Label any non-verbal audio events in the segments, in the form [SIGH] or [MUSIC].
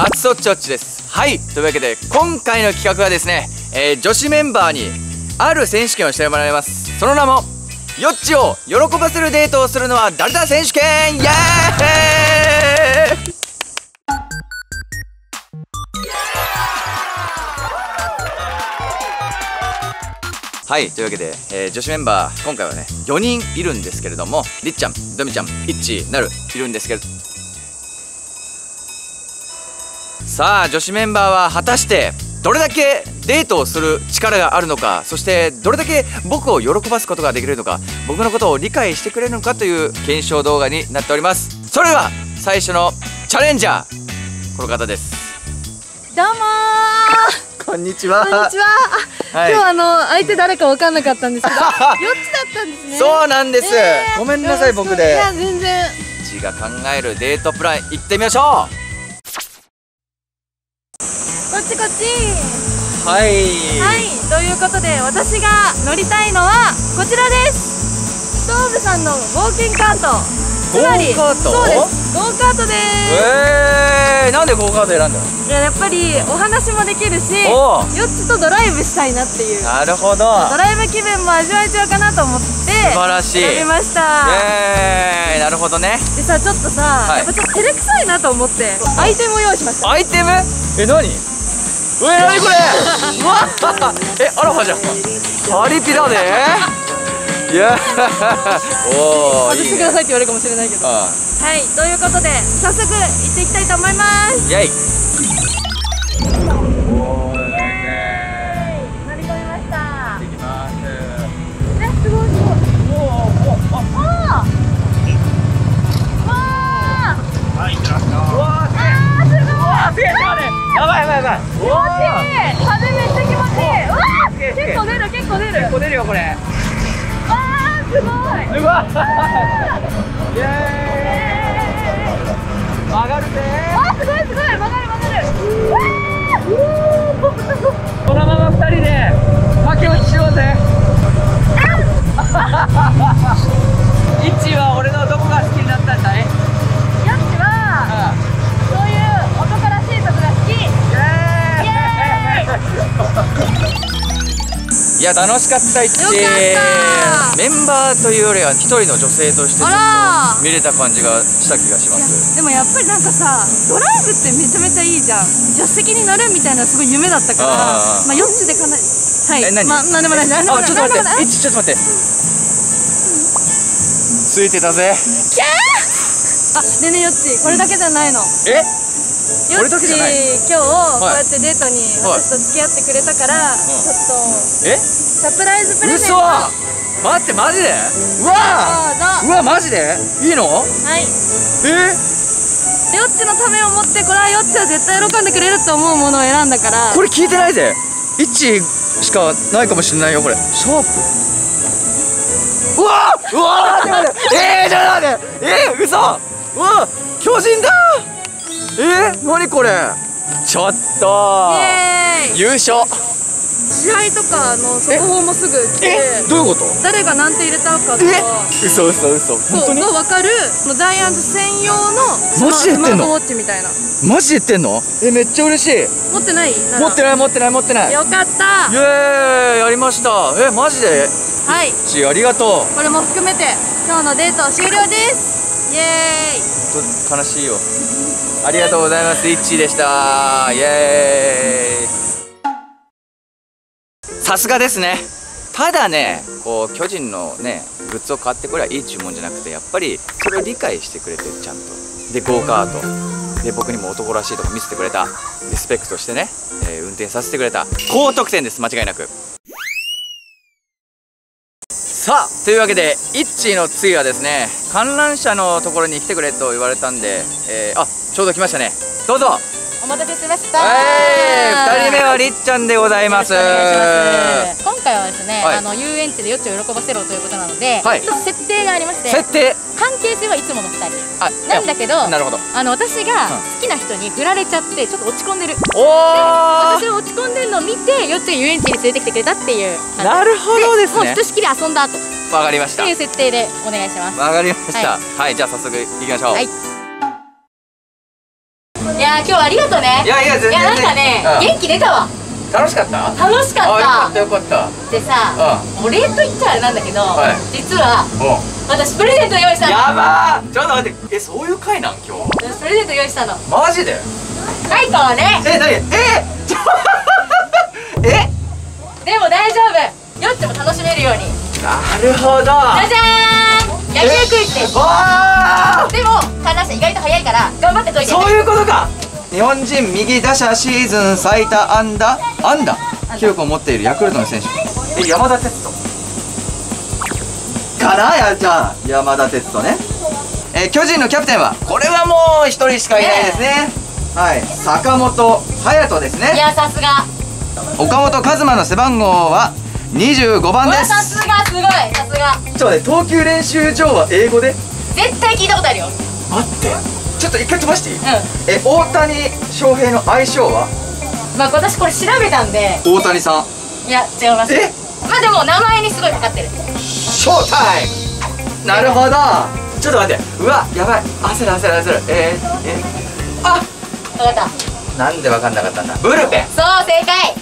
あつそっちょっちです。はい。というわけで今回の企画はですね、えー、女子メンバーにある選手権をしてもらいます。その名もよっちを喜ばせるデートをするのは誰だ選手権?イエーイ!はい。というわけで、えー、女子メンバー今回はね4人いるんですけれどもりっちゃんドミちゃんいっちなるいるんですけれどさあ女子メンバーは果たしてどれだけデートをする力があるのかそしてどれだけ僕を喜ばすことができるのか僕のことを理解してくれるのかという検証動画になっております。それでは最初のチャレンジャーこの方です。どうもこんにちは。こんにちは。はい、今日あの相手誰か分かんなかったんですけど [LAUGHS] 4つだったんですね。そうなんです、えー、ごめんなさい僕で。いや全然。が考えるデートプラン行ってみましょう。こっちこっち。はい。はい。ということで私が乗りたいのはこちらです。ストーブさんの冒険カート。つまりそうです。ゴーカートです。えー、なんでゴーカート選んだの？いややっぱりお話もできるしよっちとドライブしたいなっていう。なるほど。ドライブ気分も味わえちゃうかなと思って素晴らしい。選びました。えー、なるほどね。でさちょっとさ、はい、やっぱちょっと照れくさいなと思ってアイテムを用意しました。アイテム？え何？え何これ？う [LAUGHS] わえアロハじゃん。パリピだね。いや。[LAUGHS] お外してくださいって言われるかもしれないけど。はいということで早速行っていきたいと思います。イェイ。乗り込みました。行きます。えすごい。すごい。おおおおはい、行ってらっしゃい。わあ、す。ごい。わあ、やばい、やばい、やばい。気持ちいい。風めっちゃ気持ちいい。わあ、結構出る、結構出る。結構出るよ、これ。すごいすごいイエーイ曲がるぜあすごいすごい曲がる曲がるこのまま二人で駆け落ちしようぜイッチは俺のどこが好きいや楽しかった一よメンバーというよりは一人の女性としてちょっと見れた感じがした気がします。でもやっぱりなんかさドライブってめちゃめちゃいいじゃん。助手席に乗るみたいなすごい夢だったからまあ4つでかなりはい。え何？まあ何でもない何でもないあちょっと待って。一ちょっと待って。ついてたぜ。キャー！あでねよっちこれだけじゃないの。え？よっち今日こうやってデートに私と付き合ってくれたから、ちょっとえ？サプライズプレゼント。待ってマジで？うわ！う？わマジで？いいの？はい。え？よっちのためを持ってこれはよっちは絶対喜んでくれると思うものを選んだから。これ聞いてないぜ。イッチしかないかもしれないよこれ。シャープ。うわ！うわ！待って待って。えー、ちょっと待って。えー、嘘！うわ！巨人だえ？ー、何これ？ちょっと。優勝。試合とかの速報もすぐ来てどういうこと？誰が何て入れたかとか。嘘嘘嘘。本当に？が分かる？ジャイアンツ専用のスマートウォッチみたいな。マジで言ってんの？えめっちゃ嬉しい。持ってない？持ってない持ってない持ってない。よかった。イエーイやりました。えマジで？はい。ちありがとう。これも含めて今日のデート終了です。イエーイ。悲しいよありがとうございます。イッチーでした。イエーイ。さすがですね。ただねこう巨人のねグッズを買ってこれはいい注文じゃなくてやっぱりそれを理解してくれてちゃんと。でゴーカート。で僕にも男らしいとこ見せてくれた。リスペクトしてね、えー、運転させてくれた。高得点です間違いなく。さあというわけでイッチーの次はですね観覧車のところに来てくれと言われたんで、えー、あちょうど来ましたね。どうぞ。お待たせしました。はい。2人目はりっちゃんでございます。今回はですね、はい、あの遊園地でよっちを喜ばせろということなので、はい、ちょっと設定がありまして設定？関係性はいつもの2人。あなんだけどなるほど。あの私が好きな人に振られちゃってちょっと落ち込んでる。おお私が落ち込んでるのを見てよっちが遊園地に連れてきてくれたっていうなるほどですね。もうひとしきり遊んだ後。わかりました。っていう設定でお願いします。わかりました、はい、はい、じゃあ早速行きましょう。はいいやー今日はありがとうね。いやいや全然いやなんかね、うん。元気出たわ。楽しかった？楽しかあよかっったよかった。でさ、お礼と言っちゃあれなんだけど、はい。実はお私プレゼント用意したの。やばー！ちょっと待ってえそういう回なん今日？私プレゼント用意したの。マジで？はいこうね。え何？え？ち [LAUGHS] ょえ？でも大丈夫。よっても楽しめるように。なるほど。じゃじゃーん野球クイズですわーでも観覧車意外と早いから頑張って解いてそういうことか。日本人右打者シーズン最多安打。安打。記録を持っているヤクルトの選手。え山田哲人。かなやじゃあ。山田哲人ね。えー巨人のキャプテンは？これはもう一人しかいないですね。はい坂本勇人ですいねやさすが。岡本和真の背番号は？25番でうわさすすがすごいさすが。ちょっとね投球練習場は英語で？絶対聞いたことあるよ。待って。ちょっと一回飛ばしていい？うん。え大谷翔平の相性は？まあ私これ調べたんで。大谷さん。いや違います。え？まあでも名前にすごいかかってる。ショータイム。なるほど。ちょっと待って。うわやばい。焦る焦る焦る。えー、えあ分かった。なんでわかんなかったんだ？ブルペン。そう正解。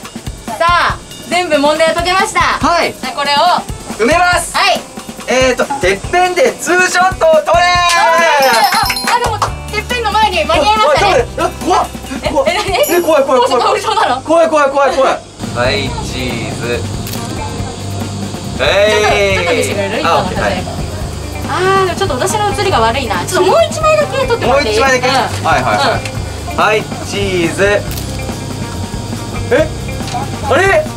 さあ全部問題を解けました。はい。じゃあこれを。は埋めます。い。えーとてっぺんでツーショットを撮れああでもてっぺんの前に間に合いましたね。あ怖っ怖っ。えええ怖い怖い怖い。恐怖症なの？怖い怖い怖い怖い。はいチーズ。えちょっと見せてくれる？あオッケーはい。あーでもちょっと私の写りが悪いな。ちょっともう一枚だけ撮ってももうらっていい？一枚だけ、うん。はいはいはい、はいチーズ。え？あれ？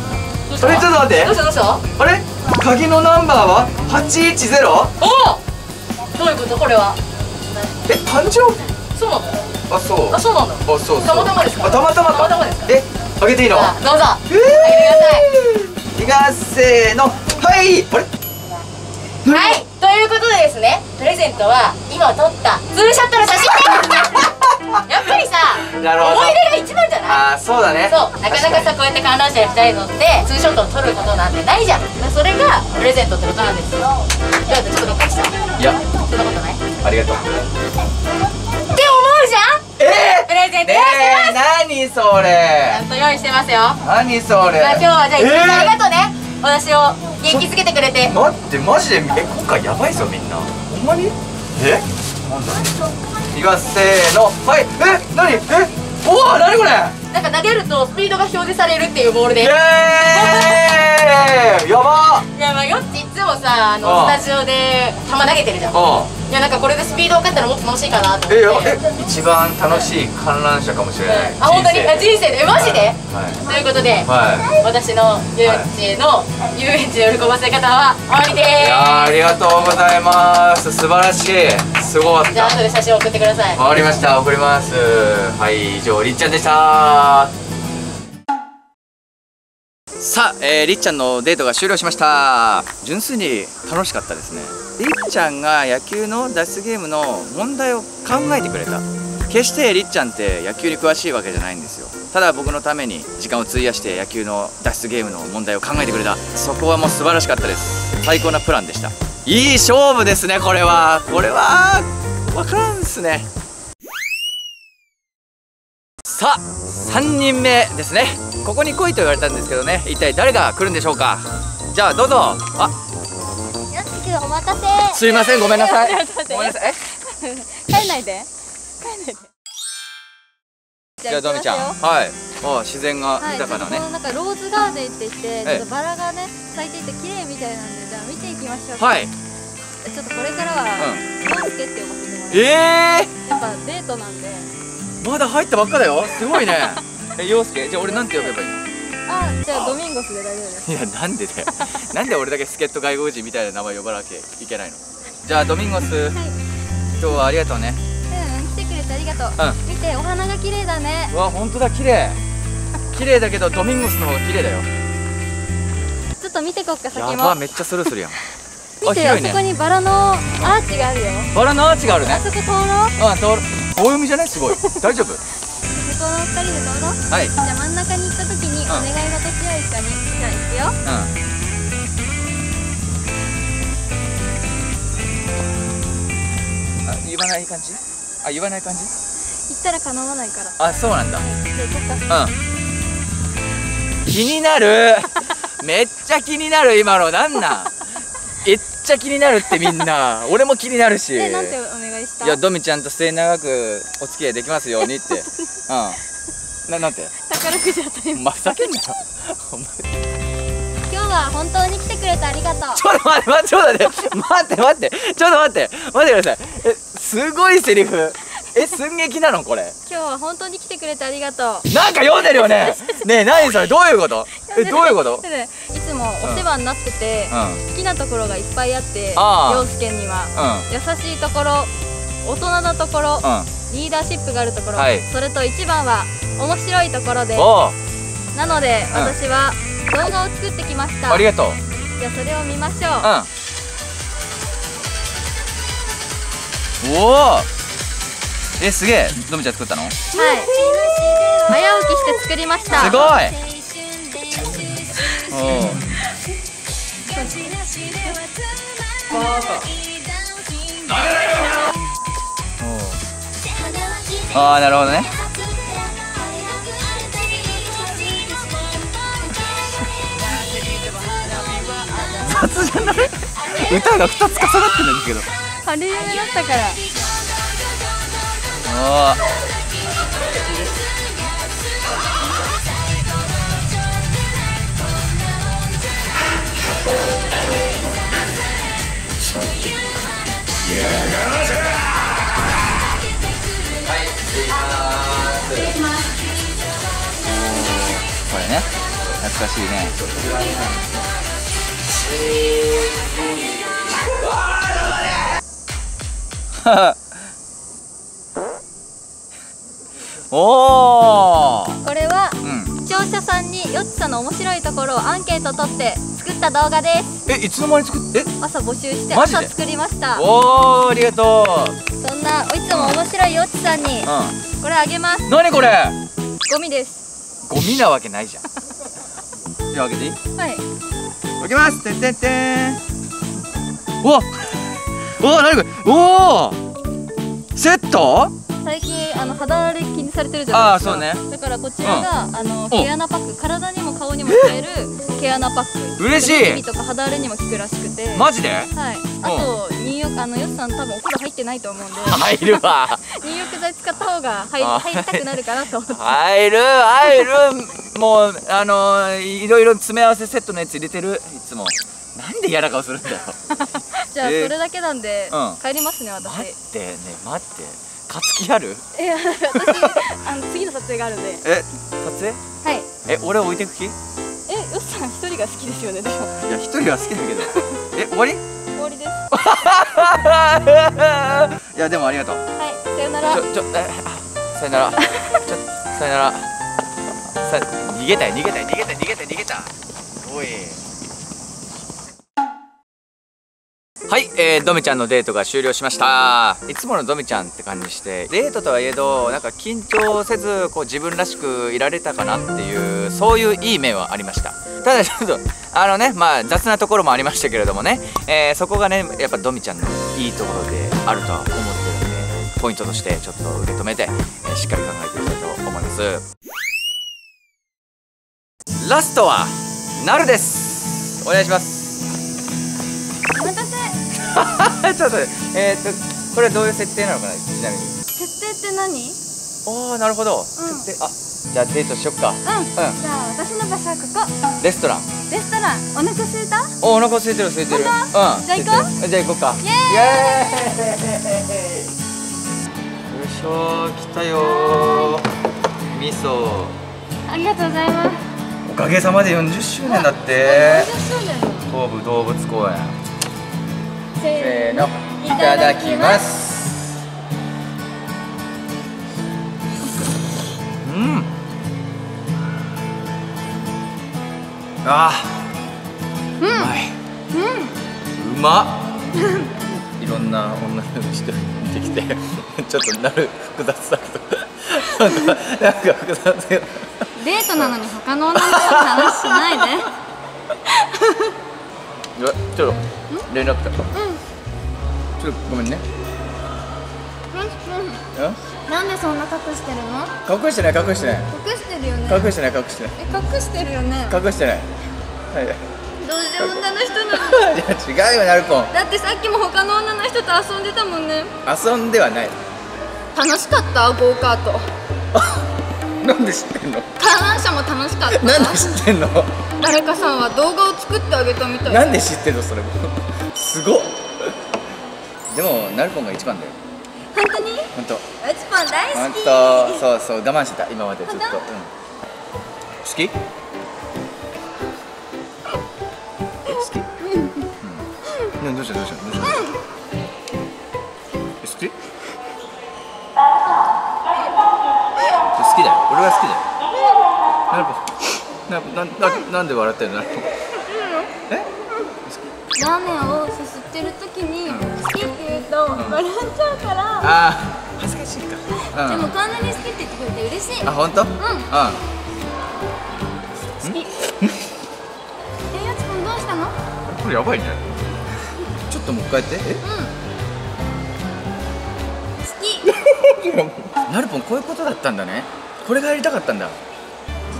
しれちょっと待って。どうしたどうした？あれ？鍵のナンバーは810お！どういうこと？これは。え誕生日？そうなの？あそう。あそうなの？あそうそう。たまたまですか？あたまたまか。たまたまですか？えあげていいの？どうぞ。えー！い。きます。せーの。はい！あれ？はい！ということでですねプレゼントは今撮ったツーショットの写真ですやっぱりさなるほど。思い出が一番じゃない？あーそうだね。そう。なかなかさこうやって観覧車に2人乗ってツーショットを撮ることなんてないじゃん。それがプレゼントってことなんですよ。ちょっとびっくりしたそんいやなことない？って思うありがとう。じゃん？え？プレゼントね用意してます。え何そちれゃんと用意してますよ。何それ？まあ今日はじゃあ一日ありえがとうね。私を元気づけてくれて。ー待ってマジで？え今回やばいぞみんな。ほんまに？え？なんだいきますせーの。はい。え？何？え？おお何これ？なんか投げるとスピードが表示されるっていうボールで。イいエーイ。やばやまあよっちいつもさあうんのスタジオで球投げてるじゃんいうんやなんかこれでスピード分かったらもっと楽しいかなと思って。一番楽しい観覧車かもしれない。あ本当に？あ人生で？えマジで？はい。ということではい。私の遊園地の遊園地の喜ばせ方は終わりでいやーありがとうございます。素晴らしい。すごかっすじゃあた後で写真送ってください。わかりました。送ります。はい以上りっちゃんでしたさあ、えー、りっちゃんのデートが終了しました。純粋に楽しかったですね。りっちゃんが野球の脱出ゲームの問題を考えてくれた。決してりっちゃんって野球に詳しいわけじゃないんですよ。ただ僕のために時間を費やして野球の脱出ゲームの問題を考えてくれた。そこはもう素晴らしかったです。最高なプランでした。いい勝負ですねこれは。これは分からんっすね。さあ3人目ですね。ここに来いと言われたんですけどね。一体誰が来るんでしょうか。じゃあどうぞ。あ。よしくんお待たせ。すいません [LAUGHS] ごめんなさい。ごめんなさい。え？帰んないで。帰んないで。じゃあどみちゃんはいあ自然がはい、豊かなね、ちょっとこのなんかローズガーデンって言って、ええちょっとバラがね咲いていて綺麗みたいなんでじゃあ見ていきましょうはいちょっとこれからはう陽介って呼ばせてもらええやっぱデートなんでー、まだ入ったばっかだよ。すごいね。[LAUGHS] え陽介じゃあ俺なんて呼べばいいの？あじゃあドミンゴスで大丈夫です。いやなんでだよ。[LAUGHS] なんで俺だけ助っ人外国人みたいな名前呼ばなきゃいけないの？じゃあドミンゴス。はい。今日はありがとうね。うん来てくれてありがとう、う見てお花が綺麗だね。うわ本当だ綺麗。綺麗だけどドミンゴスの方が綺麗だよ。ちょっと見てこっか先やもばめっちゃスルスルやん。見てあそこにバラのアーチがあるよ。バラのアーチがあるね。あそこ通ろう。うん通る棒読みじゃない？すごい。大丈夫？そこの二人で通ろうはい。うんじゃあ真ん中に行った時にお願い事しよう一緒に。じゃあ行くよあ言わない感じ？あ言わない感じ？ったらかなわないから。あそうなんだ。うん。気になる。[LAUGHS] めっちゃ気になる今のなんなん？[LAUGHS] めっちゃ気になるってみんな。俺も気になるし。えなんてお願いした。いやドミちゃんと末永くお付き合いできますようにって。[LAUGHS] うん。ななんて？宝くじ当たりまふざけんなよ。[LAUGHS] 今日は本当に来てくれてありがとう。ちょっと待って待ってちょっと待って。待って待って。ちょっと待って。待ってください。えすごいセリフ。え寸劇なのこれ？今日は本当に来てくれてありがとう。なんか読んでるよね。[LAUGHS] ねえ何それ？どういうこと？えどういうこと？いつもお世話になってて、うん。好きなところがいっぱいあって陽介には。う優しいところ大人なところ、んうん。リーダーシップがあるところ、はい。それと一番は面白いところでおうなのでうん。私は動画を作ってきました、ありがとう。じゃあそれを見ましょう、うん。おおえすげえ。ドミちゃん作ったの？はい。早起きして作りました。すごい。[LAUGHS] おおああなるほどね。[LAUGHS] 雑じゃない？歌が2つ重なってるんですけど。ハリウムだったから。おこれね懐かしいね。[LAUGHS] おおこれはうん視聴者さんにヨッチさんの面白いところをアンケート取って作った動画です。えいつの間に作っえ？朝募集して朝作りました。おおありがとそんないつも面白いヨッチさんにううこれあげます。ん何これ？ゴミです。ゴミなわけないじゃん。じゃあ開けていい？はい。開けます。てんてんてん。おおお何これ？おおセット？最近あの肌荒れ気にされてるじゃないですか。あーそうだからこちらが、あのお毛穴パック体にも顔にも使える毛穴パック。嬉しい。ニキビとか肌荒れにも効くらしくて。マジで？はい。あと入浴あのヨスさん多分お風呂入ってないと思うんで。入るわ。[LAUGHS] 入浴剤使った方が入あ入りたくなるかなと思って。入る入る。もうあのいろいろ詰め合わせセットのやつ入れてる？いつも。なんで嫌な顔するんだよ。[LAUGHS] じゃあそえー。れだけなんで、うん。帰りますね私。待ってね待って勝つ気ある？いや私あの次の撮影があるんで。え撮影？はい。え俺置いてく気？いえヨスさん一人が好きですよねでも。や一人は好きだけど。え終わり？終わりです。[LAUGHS] いやでもありがとう。はいさよなら。ちょちょえあさよなら。ちょさよなら。さ逃げたい逃げたい逃げたい逃げたい逃げたおいはい、えー、ドミちゃんのデートが終了しました。いつものドミちゃんって感じして。デートとはいえどなんか緊張せずこう自分らしくいられたかなっていうそういういい面はありました。ただちょっとあのねまあ雑なところもありましたけれどもね、えーそこがねやっぱドミちゃんのいいところであるとは思ってるんでポイントとしてちょっと受け止めて、えーしっかり考えていきたいと思います。ラストはなるです。お願いします。[LAUGHS] ちょっと待ってえー、っとこれはどういう設定なのかなちなみに。設定って何？おーなるほど、設定あじゃあデートしよっか。うん、じゃあ私の場所はここ。レストラン。レストラン。お腹空いた？おお腹空いてる空いてる。うん。本じゃあ行こう。うじゃあ行こうか。イエーイ。よいしょ。来たよー。味噌ありがとうございます。おかげさまで40周年だって。40周年。東武動物公園せーのいただきます。うん。あーうまい。うま。っいろんな女の人見てきてちょっとなる複雑だけどなんかなんか複雑。だけどデートなのに他の女の子の話しないで。ちょっと連絡来た。ちょっとごめんね。うんなんでそんな隠してるの？隠してない隠してない。隠してるよね。隠してない隠してない。え隠してるよね。隠してない。はい。どうして女の人なの [LAUGHS] いや違うよなるぽんだってさっきも他の女の人と遊んでたもんね。遊んではない。楽しかった？ゴーカート [LAUGHS] なんで知ってんの？観覧車も楽しかった。なんで知ってんの？誰かさんは動画を作ってあげたみたい。なんで知ってんの？それも。すごっ。でもなるぽんが一番だよ。本当に？本当。うちパン大本好き。当。そうそう。我慢してた。今までずっと、うん、本好き？え好き。うん、ねどうした？どうした？どうした、俺は好きだよ。なるぽんななななんで笑ってるの？なるぽん。え？ラーメンをすすってる時にうん。好きって言うと笑っちゃうから。ああ恥ずかしいか。でもうん。こんなに好きって言ってくれて嬉しい。あ本当？うん。好き。えやつくんどうしたの？これやばいね。ちょっともう一回やって。え？好き。[LAUGHS] なるぽんこういうことだったんだねこれがやりたかったんだ。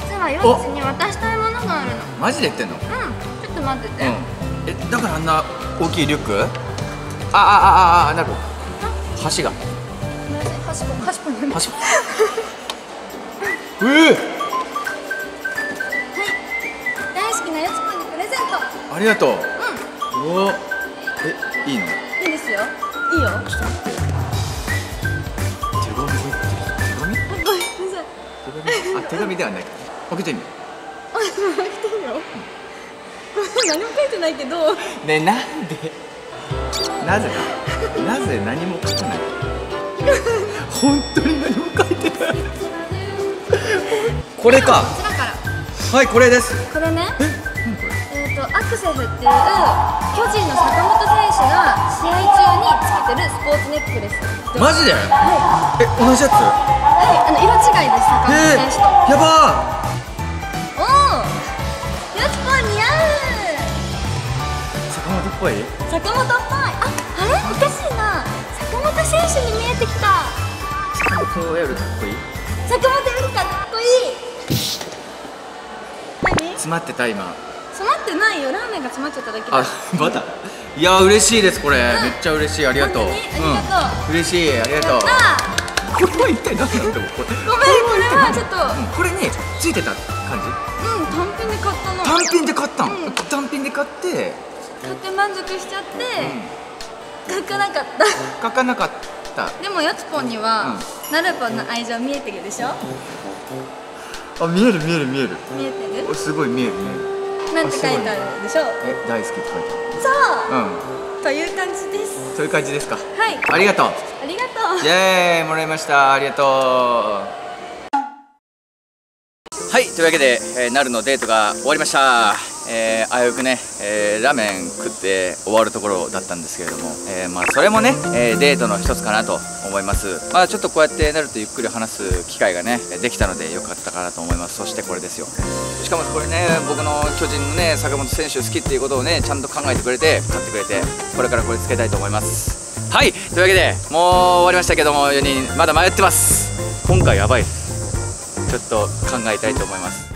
実はよっちに渡したいものがあるの。マジで言ってんの？うん。ちょっと待ってて、うん。えだからあんな大きいリュック？あああああなるほど。橋が。ごめんなさい端っこ端っこに橋 [LAUGHS] ええ。大好きなやつくんにプレゼント。ありがとう。うおお。えいいの？んいいですよ。いいよ。ちょっと待って手紙ではない。開けてみよあ来 [LAUGHS] てるよごめん何も書いてないけど。うねなんで？なぜか。なぜ何も書かない？[LAUGHS] 本当に何も書いてない。[LAUGHS] これか。はいこれです。これねアクセフっていう巨人の坂本選手が試合中につけてるスポーツネックレスマジで？はえ同じやつ？い、はい、あの色違いです。坂本え選手と。ー、やばおおよしぽん似合ー。坂本っぽい？う坂本っぽい。ああれ？おかしいな。坂本選手に見えてきた。坂本よりかっこいい？坂本よりかっこいい。何？詰まってた今ってないよ。ラーメンが詰まっちゃっただけだ。あまた？いや嬉しいですこれ、めっちゃ嬉しい。ありがとう。本当に？ありがとう。ん、嬉しい。ありがとう。これは一体何だろう？これーごめんこれはちょっと。うんこれについてた感うん単品で買ったの。じ単品で買ったん、うん。単品で買って。買って満足しちゃって、書かなかった。書かなかった。でもよつぽんには、なるぽんの愛情見えてるでしょ？あ見える見える見える。見えてる？おすごい見える見えるなんて書いてあるでしょえ大好きって書いてそうある。う。んという感じです。そういう感じですか。はい。ありがとう。ありがとう。イエーイもらいました。ありがとう。はいというわけで、えー、なるのデートが終わりましたえー、危うくね、えーラーメン食って終わるところだったんですけれども、えーまあ、それもね、えデートの一つかなと思います。まあちょっとこうやってなるとゆっくり話す機会がねできたのでよかったかなと思います。そしてこれですよ。しかもこれね僕の巨人のね坂本選手好きっていうことをねちゃんと考えてくれて買ってくれてこれからこれつけたいと思います。はいというわけでもう終わりましたけども4人まだ迷ってます。今回やばい。ですちょっと考えたいと思います。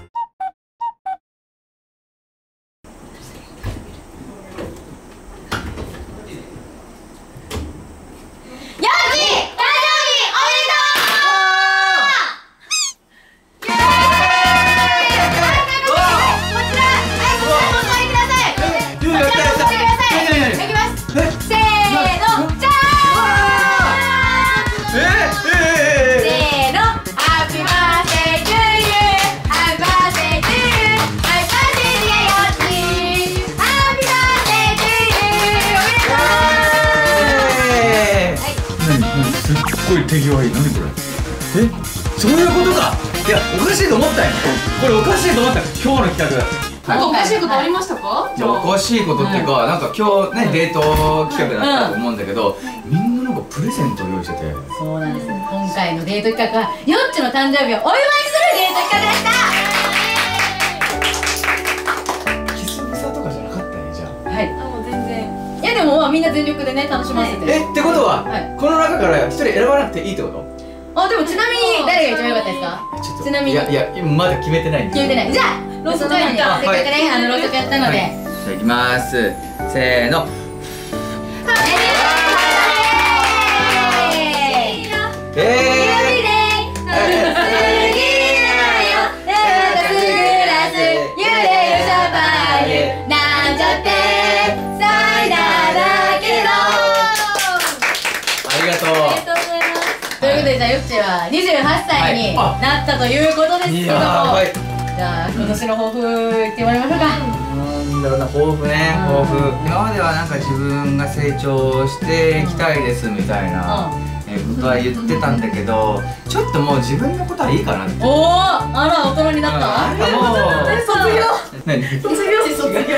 手際いい。何これ？え？そういうことか。いやおかしいと思ったよ。これおかしいと思ったよ。今日の企画。おかしいことありましたか？いやおかしいことっていうか、なんか今日ね、デート企画だったと思うんだけど、みんななんかプレゼント用意してて。そうなんです。今回のデート企画はヨッチの誕生日をお祝いするデート企画でもまあみんな全力でね楽しませて。る、えってことは、はい。この中から一人選ばなくていいってこと？あでもちなみに誰が一番良かったですか？ちちなみに。いやいやまだ決めてない決めてない。じゃあろうそくその前にせっかくはいねあのろうそくやったので、はい、じゃあいきます。せーの。えーありがとう。ということでじゃあよっちは28歳にはい。なったということですけども、はい。じゃあ今年の抱負言ってもらいましょうか。なんだろうな抱負ね。抱負。今まではなんか自分が成長していきたいですみたいな、えーことは言ってたんだけどちょっともう自分のことはいいかなって。おおあら大人になった？なんかもう。卒業？何？卒業？時卒業？今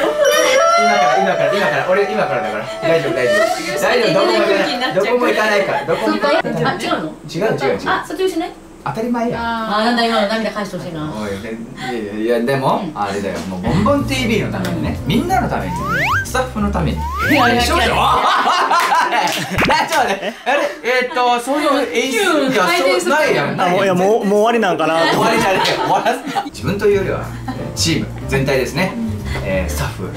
から今から今から俺今からだから大丈夫大丈夫大丈夫どこも行かないどこも行かないからどこも行かないあ違うの違う違う違うあ卒業しない当たり前やあなんだ今の涙返してほしいなおいいやでも、あれだよもうボンボン TV のためにねみんなのためにスタッフのためにやいや少女あちょっと待ってあれえーっとそういう演出いやそうないやんあもういやもうもう終わりなんかな終わりじゃねえ終わらす自分というよりはチーム全体ですね、えースタッフ、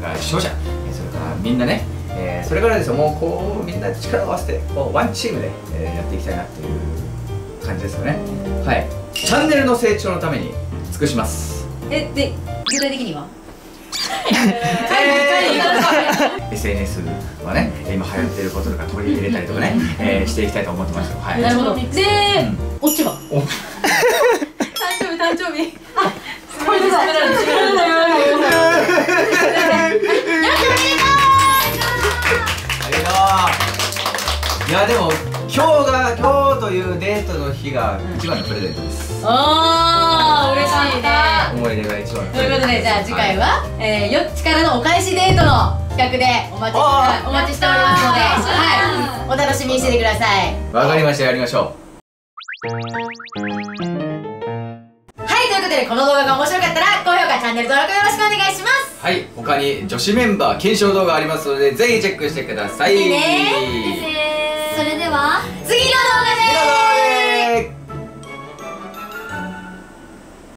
から視聴者。えーそれからみんなね、えーそれからですよもうこうみんな力を合わせてこうワンチームで、えーやっていきたいなっていう感じですよね。はい。チャンネルの成長のために尽くします。えで具体的には？[LAUGHS] [LAUGHS] SNS はね今流行ってることとか取り入れたりとかね、[LAUGHS] えーしていきたいと思ってますよ。はい。なるほど。でオチはお誕生日誕生日。ありがとういやでも今日が今日というデートの日が一番のプレゼントです、あー嬉しいね。思い出が一番ということでじゃあ次回は、えー、よっちからのお返しデートの企画でお待ちお待ちしておりますので、はい、お楽しみにしててください。わかりました。やりましょはいということでこの動画が面白かったら高評価チャンネル登録よろしくお願いします。うはい。他に女子メンバー検証動画ありますのでぜひチェックしてください。いいねは次の動画で次の動画で